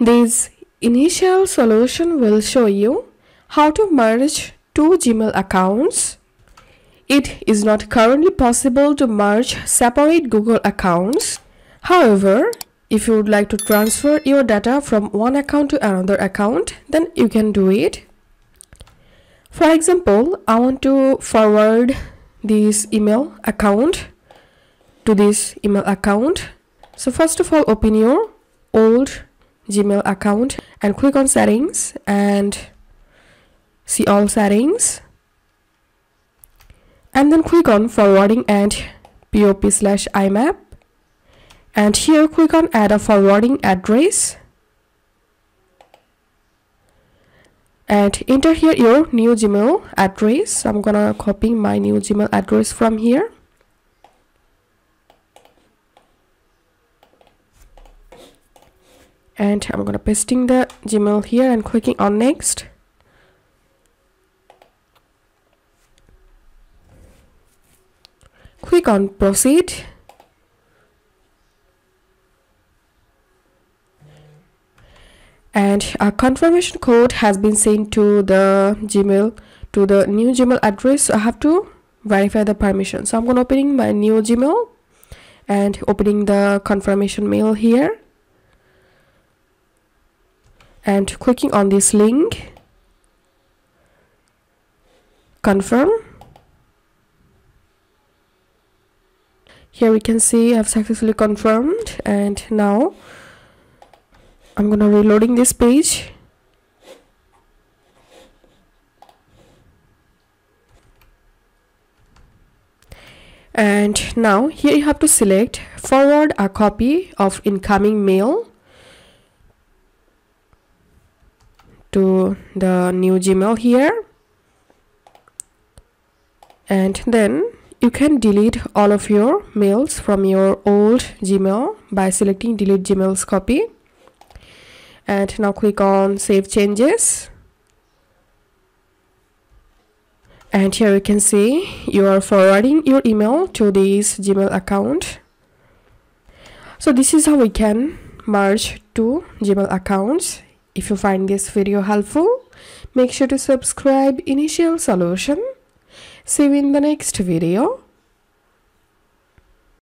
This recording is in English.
This initial solution will show you how to merge two Gmail accounts. It is not currently possible to merge separate Google accounts. However, if you would like to transfer your data from one account to another account, then you can do it. For example, I want to forward this email account to this email account. So first of all, open your old Gmail account and click on settings and see all settings. And then click on forwarding and pop slash imap and here click on add a forwarding address. And enter here your new gmail address. I'm gonna copy my new gmail address from here and I'm gonna pasting the Gmail here and clicking on next. Click on proceed. And a confirmation code has been sent to the Gmail to the new Gmail address. I have to verify the permission. So I'm gonna opening my new Gmail and opening the confirmation mail here and clicking on this link confirm. Here we can see I've successfully confirmed and now I'm gonna reloading this page. And now here you have to select forward a copy of incoming mail to the new Gmail here. And then you can delete all of your mails from your old Gmail by selecting delete Gmail's copy. And now click on save changes. And here you can see you are forwarding your email to this Gmail account. So this is how we can merge two Gmail accounts if you find this video helpful, make sure to subscribe Initial Solution. See you in the next video.